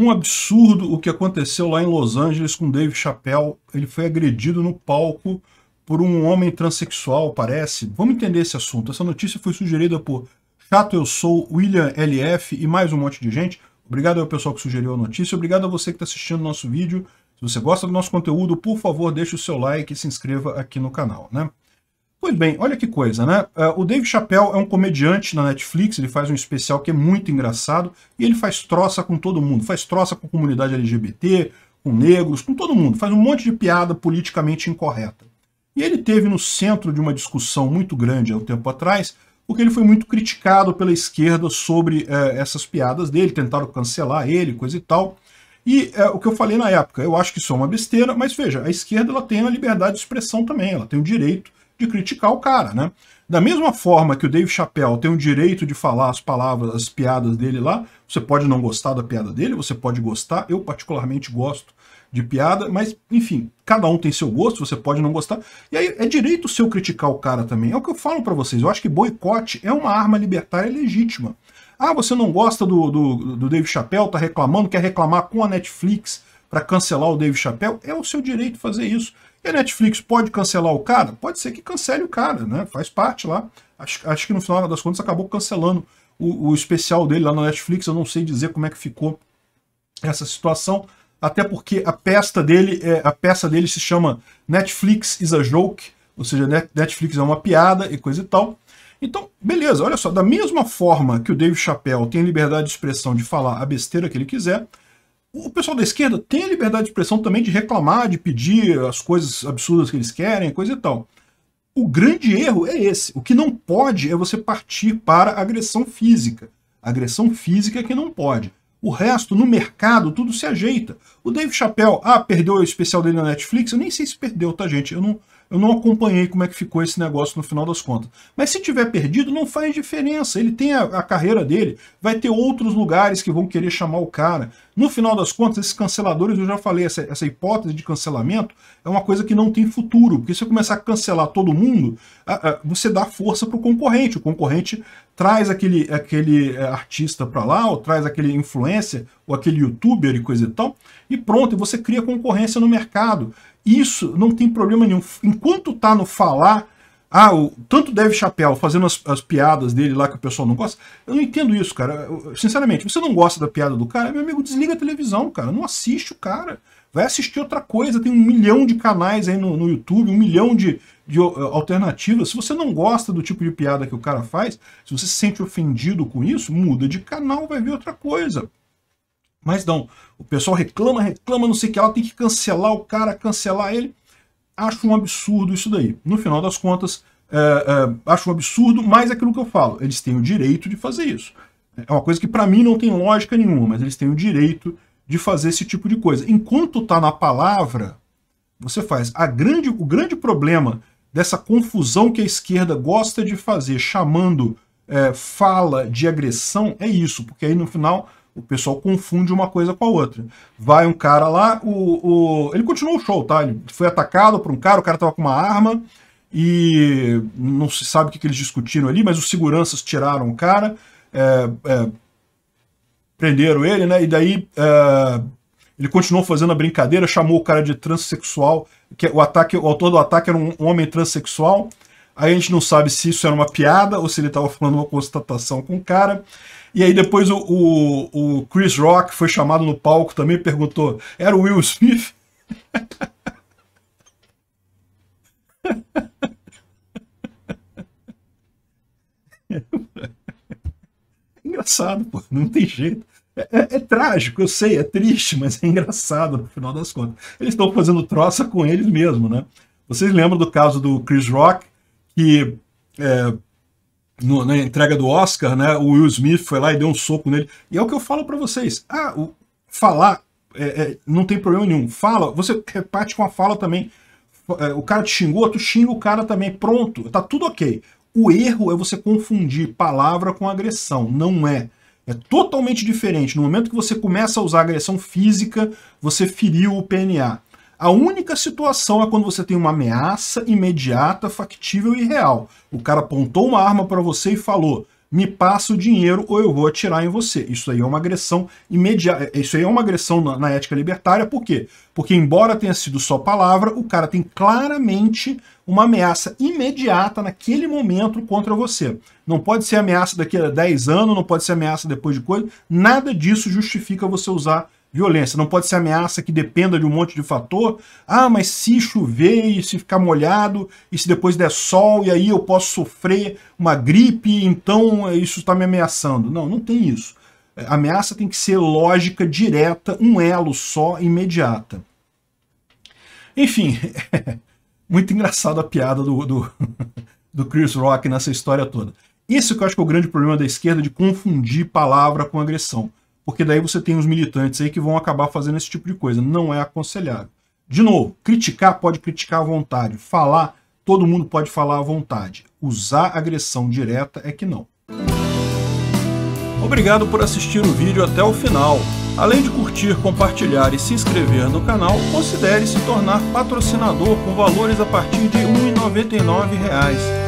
Um absurdo o que aconteceu lá em Los Angeles com Dave Chappelle. Ele foi agredido no palco por um homem transexual, parece. Vamos entender esse assunto. Essa notícia foi sugerida por Chato Eu Sou, William LF e mais um monte de gente. Obrigado ao pessoal que sugeriu a notícia. Obrigado a você que está assistindo o nosso vídeo. Se você gosta do nosso conteúdo, por favor, deixe o seu like e se inscreva aqui no canal, né? Pois bem, olha que coisa, né? Uh, o Dave Chappelle é um comediante na Netflix, ele faz um especial que é muito engraçado e ele faz troça com todo mundo, faz troça com a comunidade LGBT, com negros, com todo mundo, faz um monte de piada politicamente incorreta. E ele teve no centro de uma discussão muito grande há um tempo atrás, porque ele foi muito criticado pela esquerda sobre uh, essas piadas dele, tentaram cancelar ele, coisa e tal. E uh, o que eu falei na época, eu acho que isso é uma besteira, mas veja, a esquerda ela tem a liberdade de expressão também, ela tem o direito de criticar o cara, né? Da mesma forma que o Dave Chappelle tem o direito de falar as palavras, as piadas dele lá, você pode não gostar da piada dele, você pode gostar, eu particularmente gosto de piada, mas enfim, cada um tem seu gosto, você pode não gostar, e aí é direito seu criticar o cara também, é o que eu falo para vocês, eu acho que boicote é uma arma libertária legítima. Ah, você não gosta do, do, do Dave Chappelle, tá reclamando, quer reclamar com a Netflix para cancelar o Dave Chappelle, é o seu direito fazer isso. E a Netflix pode cancelar o cara? Pode ser que cancele o cara, né? Faz parte lá. Acho, acho que no final das contas acabou cancelando o, o especial dele lá na Netflix. Eu não sei dizer como é que ficou essa situação, até porque a peça dele, é, a peça dele se chama Netflix is a joke, ou seja, Netflix é uma piada e coisa e tal. Então, beleza, olha só, da mesma forma que o Dave Chappelle tem liberdade de expressão de falar a besteira que ele quiser, o pessoal da esquerda tem a liberdade de expressão também de reclamar, de pedir as coisas absurdas que eles querem, coisa e tal. O grande erro é esse. O que não pode é você partir para agressão física. Agressão física é que não pode. O resto, no mercado, tudo se ajeita. O Dave Chappelle, ah, perdeu o especial dele na Netflix? Eu nem sei se perdeu, tá, gente? Eu não, eu não acompanhei como é que ficou esse negócio no final das contas. Mas se tiver perdido, não faz diferença. Ele tem a, a, carreira dele, vai ter outros lugares que vão querer chamar o cara. No final das contas, esses canceladores, eu já falei, essa, essa hipótese de cancelamento é uma coisa que não tem futuro. Porque se você começar a cancelar todo mundo, a, a, você dá força para o concorrente. O concorrente traz aquele, aquele é, artista para lá, ou traz aquele influencer, ou aquele youtuber e coisa e tal, e pronto, você cria concorrência no mercado. Isso não tem problema nenhum. Enquanto tá no falar, ah, o, tanto Dave Chappelle fazendo as, as, piadas dele lá que o pessoal não gosta, eu não entendo isso, cara. Eu, sinceramente, você não gosta da piada do cara, meu amigo, desliga a televisão, cara. Não assiste o cara. Vai assistir outra coisa. Tem um milhão de canais aí no, no YouTube, um milhão de, de alternativas. Se você não gosta do tipo de piada que o cara faz, se você se sente ofendido com isso, muda de canal, vai ver outra coisa. Mas não, o pessoal reclama, reclama, não sei o que, ela tem que cancelar o cara, cancelar ele. Acho um absurdo isso daí. No final das contas, é, é, acho um absurdo, mas é aquilo que eu falo, eles têm o direito de fazer isso. É uma coisa que para mim não tem lógica nenhuma, mas eles têm o direito de fazer esse tipo de coisa. Enquanto está na palavra, você faz. A grande, o grande problema dessa confusão que a esquerda gosta de fazer, chamando é, fala de agressão, é isso, porque aí no final o pessoal confunde uma coisa com a outra. Vai um cara lá, o, o... ele continuou o show, tá? Ele foi atacado por um cara, o cara tava com uma arma e não se sabe o que, que eles discutiram ali, mas os seguranças tiraram o cara, é, é, prenderam ele, né? E daí é, ele continuou fazendo a brincadeira, chamou o cara de transexual, que o ataque, o autor do ataque era um, um homem transexual. Aí a gente não sabe se isso era uma piada ou se ele estava falando uma constatação com o cara. E aí depois o, o, o Chris Rock foi chamado no palco também e perguntou, era o Will Smith? engraçado, pô, não tem jeito. É, é, é, trágico, eu sei, é triste, mas é engraçado no final das contas. Eles estão fazendo troça com eles mesmo, né? Vocês lembram do caso do Chris Rock, que é, no, na entrega do Oscar, né, o Will Smith foi lá e deu um soco nele. E é o que eu falo para vocês. Ah, o, falar é, é, não tem problema nenhum. Fala, você reparte com a fala também. É, o cara te xingou, tu xinga o cara também. Pronto, tá tudo ok. O erro é você confundir palavra com agressão. Não é. É totalmente diferente. No momento que você começa a usar agressão física, você feriu o PNA. A única situação é quando você tem uma ameaça imediata, factível e real. O cara apontou uma arma para você e falou: me passa o dinheiro ou eu vou atirar em você. Isso aí é uma agressão imediata. Isso aí é uma agressão na, na, ética libertária, por quê? Porque, embora tenha sido só palavra, o cara tem claramente uma ameaça imediata naquele momento contra você. Não pode ser ameaça daqui a 10 anos, não pode ser ameaça depois de coisa. Nada disso justifica você usar violência. Não pode ser ameaça que dependa de um monte de fator. Ah, mas se chover e se ficar molhado, e se depois der sol, e aí eu posso sofrer uma gripe, então isso está me ameaçando. Não, não tem isso. A ameaça tem que ser lógica, direta, um elo só, imediata. Enfim, muito engraçada a piada do, do, do Chris Rock nessa história toda. Isso que eu acho que é o grande problema da esquerda, de confundir palavra com agressão porque daí você tem os militantes aí que vão acabar fazendo esse tipo de coisa. Não é aconselhável. De novo, criticar pode criticar à vontade, falar, todo mundo pode falar à vontade. Usar agressão direta é que não. Obrigado por assistir o vídeo até o final. Além de curtir, compartilhar e se inscrever no canal, considere se tornar patrocinador com valores a partir de R$ 1,99